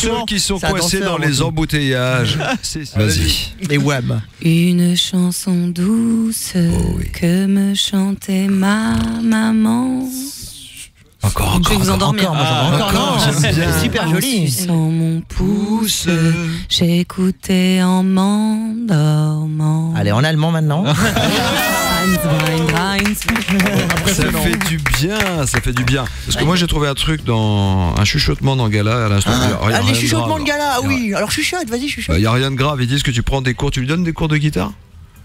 ceux qui sont coincés dans les embouteillages. C'est- Vas-y. Les web. Une chanson douce Oh oui. que me chantait ma maman. Encore, Je vais vous endormir. Encore, Ah, encore, encore. C'est super joli. suçant mon pouce, j'écoutais en m'endormant. Allez, en allemand maintenant. Ça fait du bien, ça fait du bien. Parce que moi j'ai trouvé un truc dans un chuchotement dans Gala à l'instant. Ah, rien les de chuchotements de gala, ah oui. Alors chuchote, vas-y, chuchote. Bah, Il y a rien de grave. Ils disent que tu prends des cours. Tu lui donnes des cours de guitare?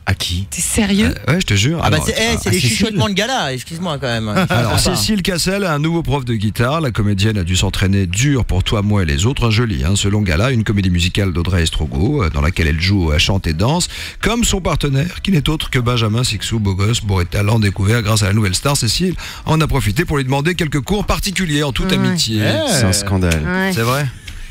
À qui T'es sérieux Ouais, je te jure. Ah bah c'est eh, c'est à les Cécile. chuchotements de gala, excuse-moi quand même. Alors, Cécile Cassel a un nouveau prof de guitare. La comédienne a dû s'entraîner dur pour toi, moi et les autres. Un joli, hein. Selon Gala, une comédie musicale d'Audrey Estrogo, euh, dans laquelle elle joue, elle chante et danse, comme son partenaire, qui n'est autre que Benjamin Sixou, beau gosse, beau et talent découvert grâce à la nouvelle star. Cécile en a profité pour lui demander quelques cours particuliers en toute Ouais. amitié. C'est un scandale. Ouais. C'est vrai?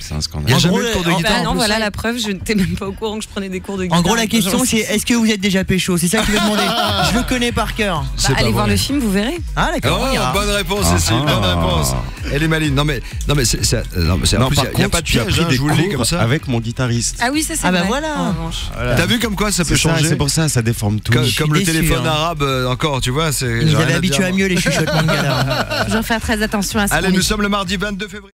C'est un Il n'y scandale. a En jamais gros, eu de cours de en- guitare Bah non, voilà la preuve, je n'étais même pas au courant que je prenais des cours de guitare. En gros, la question c'est est-ce que vous êtes déjà pécho? C'est ça que tu veux demander. Je le connais par cœur. bah, allez voir le film, vous verrez. Ah d'accord. Oh, ira. bonne réponse, Ah, Cécile, bonne ah. réponse. Elle est maline. Non mais, non mais, c'est, c'est- non, mais c'est- en Non, plus, par il n'y a, contre, pas de tu as piège, pris hein, des je vous le dis cours comme ça. avec mon guitariste. Ah oui, ça c'est Ah bah vrai. voilà. T'as vu comme quoi ça peut ça, changer c'est pour ça, ça déforme tout. Comme, le téléphone hein. arabe, euh, encore, tu vois, c'est. Nous rien avaient à mieux les chuchotements de gala. Je vais faire très attention à ce Allez, nous sommes le mardi 22 février.